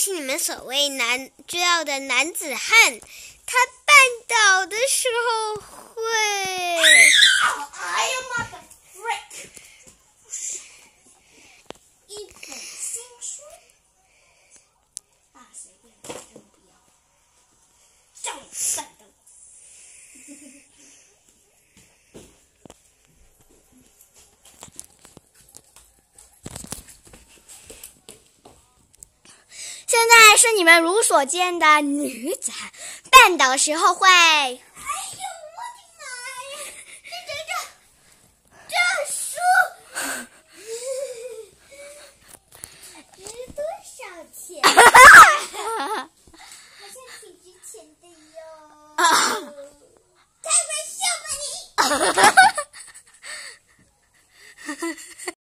是你们所谓男知道的男子汉，他绊倒的时候会。哎呀妈的，freak！一本新书，啊，随便，真不要，叫你现在是你们如所见的女子，绊倒时候会……哎呦，我的妈呀！这这这这书值多少钱？